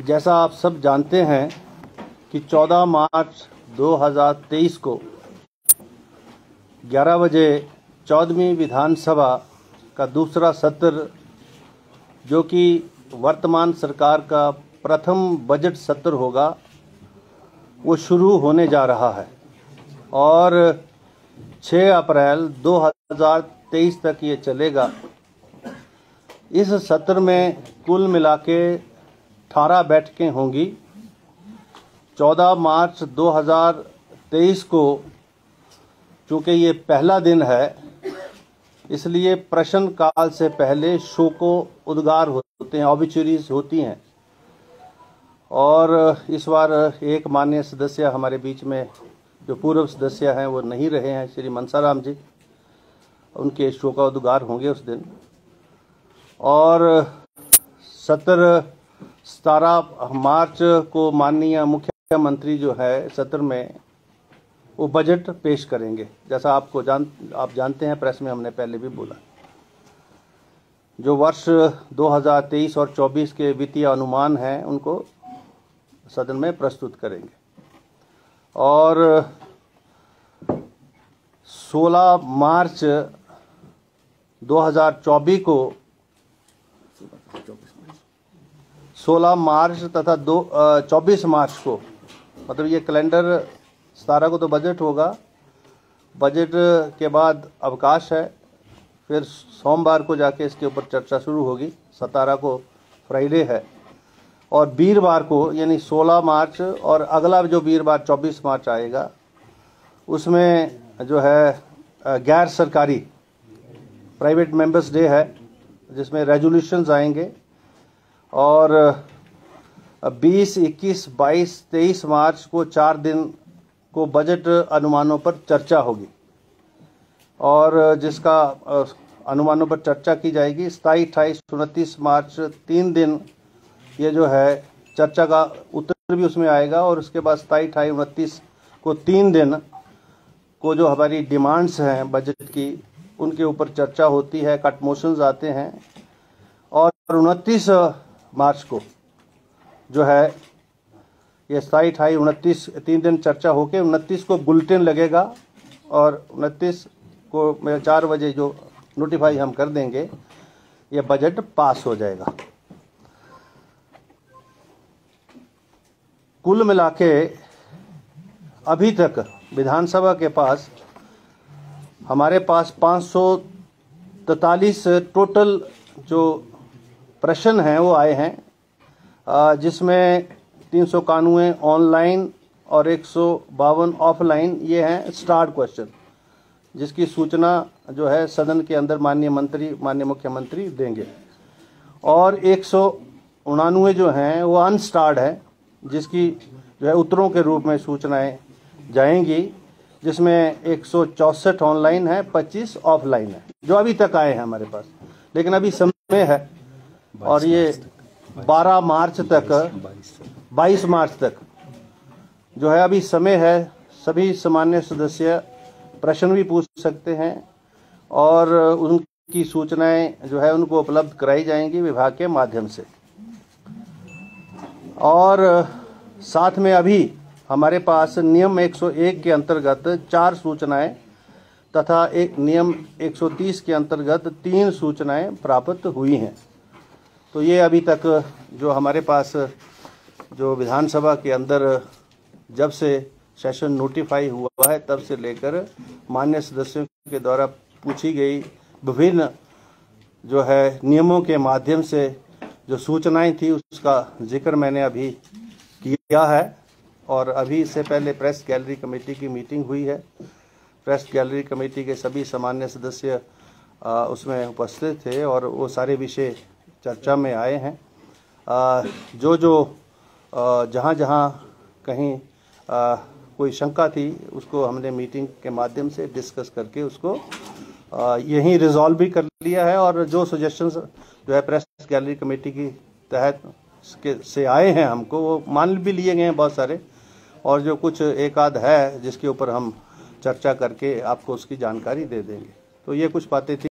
जैसा आप सब जानते हैं कि 14 मार्च 2023 को 11 बजे चौदहवीं विधानसभा का दूसरा सत्र, जो कि वर्तमान सरकार का प्रथम बजट सत्र होगा, वो शुरू होने जा रहा है। और 6 अप्रैल 2023 तक ये चलेगा। इस सत्र में कुल मिला अठारह बैठकें होंगी। 14 मार्च 2023 को चूँकि ये पहला दिन है, इसलिए प्रश्न काल से पहले शो को उद्गार होते हैं ऑबिचुरीज होती हैं। और इस बार एक मान्य सदस्य हमारे बीच में, जो पूर्व सदस्य हैं, वो नहीं रहे हैं, श्री मनसाराम जी। उनके शो का उद्गार होंगे उस दिन। और सत्र सतारह मार्च को माननीय मुख्यमंत्री जो है सत्र में वो बजट पेश करेंगे। जैसा आपको जान, आप जानते हैं, प्रेस में हमने पहले भी बोला। जो वर्ष 2023 और 24 के वित्तीय अनुमान हैं, उनको सदन में प्रस्तुत करेंगे। और 16 मार्च 2024 को 16 मार्च तथा दो चौबीस मार्च को। मतलब ये कैलेंडर सतारह को तो बजट होगा। बजट के बाद अवकाश है। फिर सोमवार को जाके इसके ऊपर चर्चा शुरू होगी। सतारह को फ्राइडे है। और वीरवार को, यानी 16 मार्च और अगला जो वीरवार 24 मार्च आएगा, उसमें जो है गैर सरकारी, प्राइवेट मेंबर्स डे है, जिसमें रेजोल्यूशंस आएँगे। और 20, 21, 22, 23 मार्च को चार दिन को बजट अनुमानों पर चर्चा होगी। और जिसका अनुमानों पर चर्चा की जाएगी सताईस अट्ठाईस उनतीस मार्च तीन दिन ये जो है चर्चा का उत्तर भी उसमें आएगा और उसके बाद सताईस अट्ठाईस उनतीस को तीन दिन को जो हमारी डिमांड्स हैं बजट की उनके ऊपर चर्चा होती है कट मोशंस आते हैं। और उनतीस मार्च को, जो है, ये सताई अठाई उनतीस, तीन दिन चर्चा होके उनतीस को बुलेटिन लगेगा और उनतीस को चार बजे जो नोटिफाई हम कर देंगे, ये बजट पास हो जाएगा। कुल मिला के अभी तक विधानसभा के पास, हमारे पास पाँच सौ टोटल जो प्रश्न हैं, वो आए हैं। जिसमें 300 कानून ऑनलाइन और एक सौ बावन ऑफलाइन, ये हैं स्टार्ट क्वेश्चन, जिसकी सूचना जो है सदन के अंदर माननीय मंत्री, माननीय मुख्यमंत्री देंगे। और एक सौ उनानवे जो हैं, वो अनस्टार्ड है, जिसकी जो है उत्तरों के रूप में सूचनाएँ जाएँगी, जिसमें एक ऑनलाइन है 25 ऑफलाइन है, जो अभी तक आए हैं हमारे पास। लेकिन अभी समय है और ये 12 मार्च तक 22 मार्च तक जो है अभी समय है सभी सामान्य सदस्य प्रश्न भी पूछ सकते हैं और उनकी सूचनाएँ जो है उनको उपलब्ध कराई जाएँगी विभाग के माध्यम से। और साथ में अभी हमारे पास नियम 101 के अंतर्गत चार सूचनाएँ तथा एक नियम 130 के अंतर्गत तीन सूचनाएँ प्राप्त हुई हैं। तो ये अभी तक जो हमारे पास, जो विधानसभा के अंदर जब से सेशन नोटिफाई हुआ है, तब से लेकर मान्य सदस्यों के द्वारा पूछी गई विभिन्न जो है नियमों के माध्यम से जो सूचनाएँ थी, उसका ज़िक्र मैंने अभी किया है। और अभी इससे पहले प्रेस गैलरी कमेटी की मीटिंग हुई है। प्रेस गैलरी कमेटी के सभी सामान्य सदस्य उसमें उपस्थित थे और वो सारे विषय चर्चा में आए हैं। जो जो जहाँ जहाँ कहीं कोई शंका थी, उसको हमने मीटिंग के माध्यम से डिस्कस करके उसको यहीं रिजॉल्व भी कर लिया है और जो सजेशंस जो है प्रेस गैलरी कमेटी की तहत के, से आए हैं हमको, वो मान भी लिए गए हैं बहुत सारे। और जो कुछ एक आध है, जिसके ऊपर हम चर्चा करके आपको उसकी जानकारी दे देंगे। तो ये कुछ बातें थी।